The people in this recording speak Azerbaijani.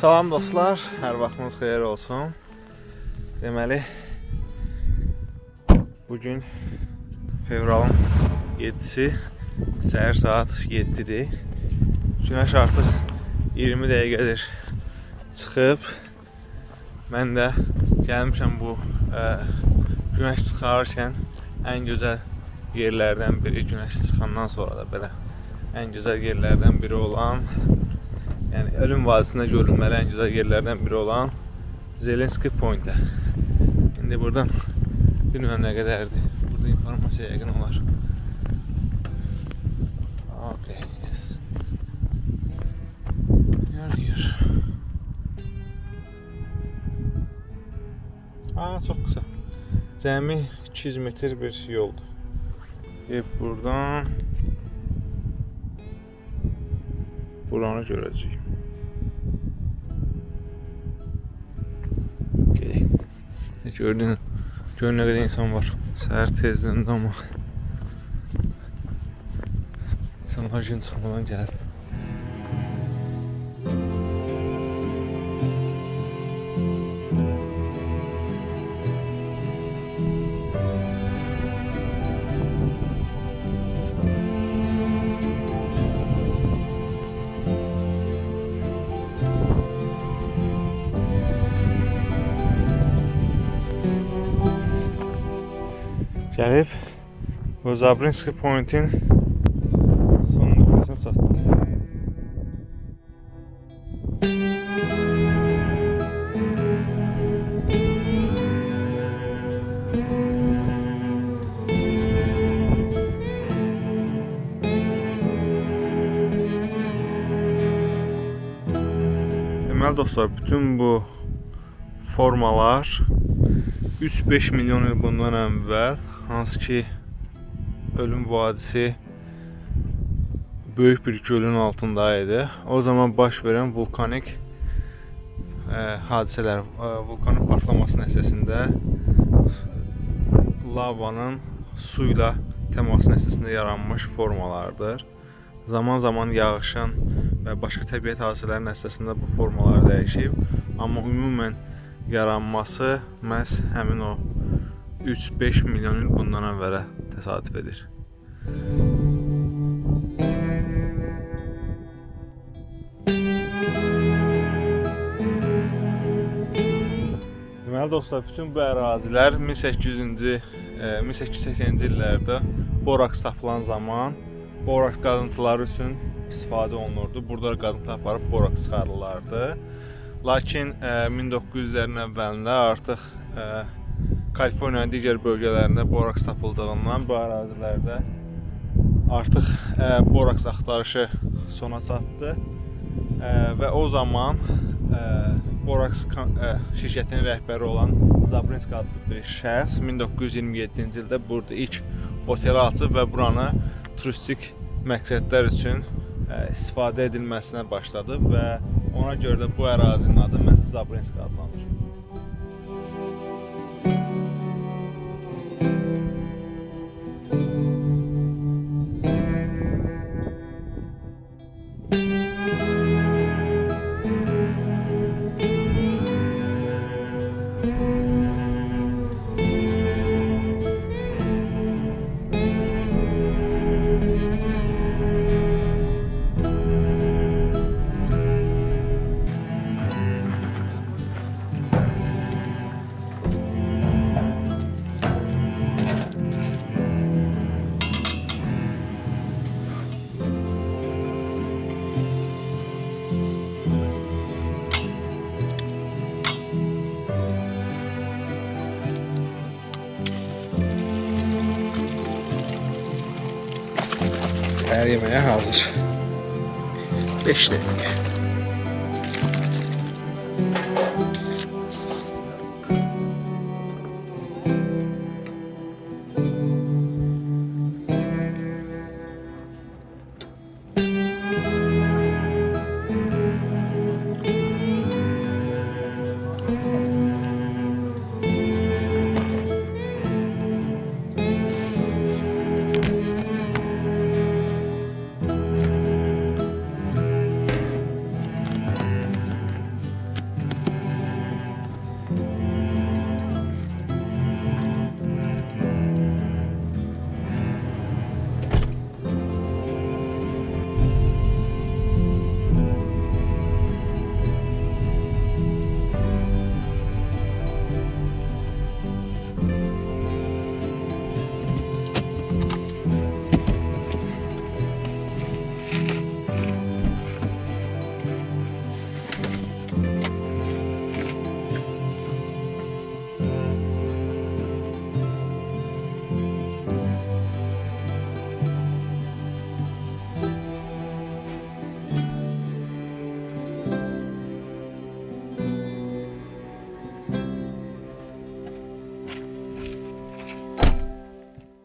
Salam dostlar, hər vaxtınız xeyir olsun. Deməli bu gün fevralın 7-si səhər saat 7-dir. Günəş artıq 20 dəqiqədir çıxıb. Mən də gəlmişəm bu ə, günəş çıxarkən ən gözəl yerlərdən biri günəş çıxandan sonra da belə ən gözəl yerlərdən biri olan yəni Ölüm vadisində görülməli ən gözəl yerlərdən biri olan Zelenski Point-ə. İndi buradan bilmirəm nə qədərdir. Burada informasiya yəqin olar. Okay, yes. You're here. Aa, çox qısa. Cəmi 200 metr bir yoldur. Və buradan buranı görəcəyik. Gedək. Gördüyün, gör nə qədər insan var. Səhər tezdən də amma insanlar gün çıxmadan gəlir. Gəlib bu Zabrinski Point-in son nöqtəsini satdım. Deməli dostlar, bütün bu formalar 3-5 milyon il bundan əvvəl hansı ki ölüm vadisi böyük bir gölün altında idi. O zaman baş verən vulkanik ə, hadisələr, ə, vulkanın partlaması nəticəsində lavanın su ilə təması nəticəsində yaranmış formalardır. Zaman-zaman yağışın və başqa təbiət hadisələrinin nəticəsində bu formalar dəyişib, amma ümumən yaranması məhz həmin o 3-5 milyon il bundan əvvələ təsadüf edir. Deməli dostlar, bütün bu ərazilər 1800-cü, 1880-ci illərdə boraks tapılan zaman boraks qazıntıları üçün istifadə olunurdu. Burada qazıntı aparıb boraks çıxarılırdı. Lakin 1900-lərin əvvəlində artıq Kaliforniyanın digər bölgələrində boraks tapıldığından bu ərazilərdə artıq ə, boraks axtarışı sona çatdı. Ə, və o zaman ə, boraks ə, şirkətinin rəhbəri olan Zabrinski adlı bir şəxs 1927-ci ildə burada ilk otel açıb və buranı turistik məqsədlər üçün ə, istifadə edilməsinə başladı və ona görə də bu ərazinin adı məhz Zabrinski adlanır. Her yemeğe hazır. 5 lira.